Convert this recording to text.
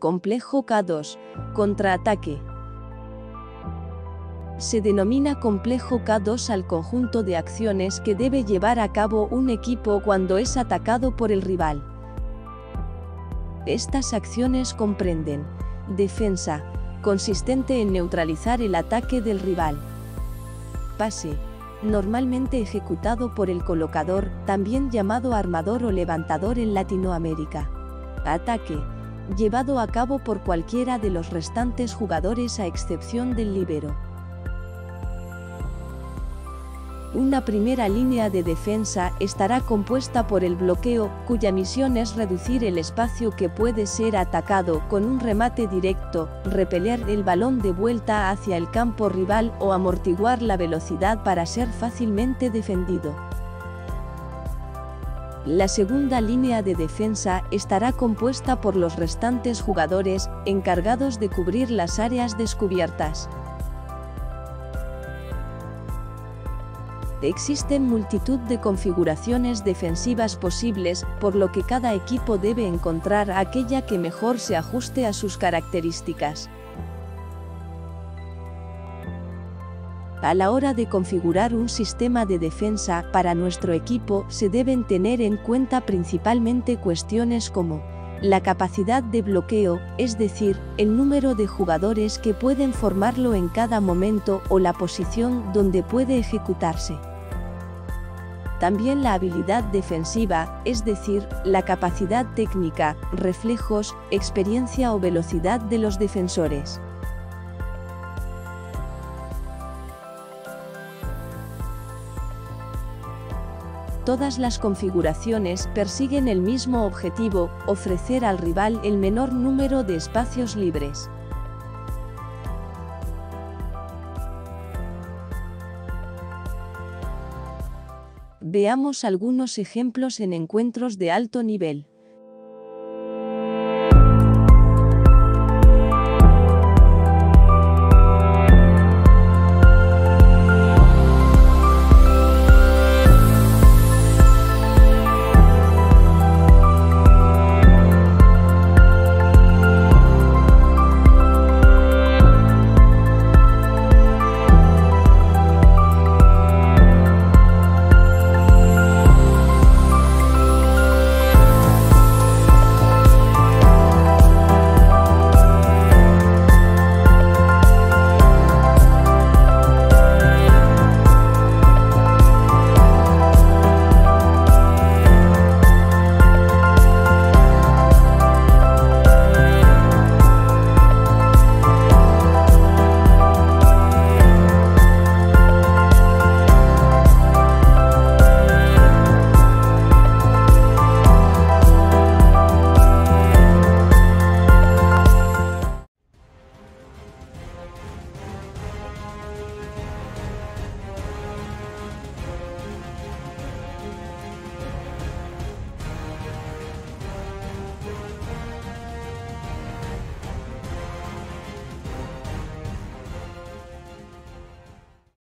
Complejo K2. Contraataque. Se denomina complejo K2 al conjunto de acciones que debe llevar a cabo un equipo cuando es atacado por el rival. Estas acciones comprenden defensa, consistente en neutralizar el ataque del rival. Pase, normalmente ejecutado por el colocador, también llamado armador o levantador en Latinoamérica. Ataque, llevado a cabo por cualquiera de los restantes jugadores a excepción del libero. Una primera línea de defensa estará compuesta por el bloqueo, cuya misión es reducir el espacio que puede ser atacado con un remate directo, repeler el balón de vuelta hacia el campo rival o amortiguar la velocidad para ser fácilmente defendido. La segunda línea de defensa estará compuesta por los restantes jugadores, encargados de cubrir las áreas descubiertas. Existen multitud de configuraciones defensivas posibles, por lo que cada equipo debe encontrar aquella que mejor se ajuste a sus características. A la hora de configurar un sistema de defensa para nuestro equipo se deben tener en cuenta principalmente cuestiones como la capacidad de bloqueo, es decir, el número de jugadores que pueden formarlo en cada momento o la posición donde puede ejecutarse. También la habilidad defensiva, es decir, la capacidad técnica, reflejos, experiencia o velocidad de los defensores. Todas las configuraciones persiguen el mismo objetivo, ofrecer al rival el menor número de espacios libres. Veamos algunos ejemplos en encuentros de alto nivel.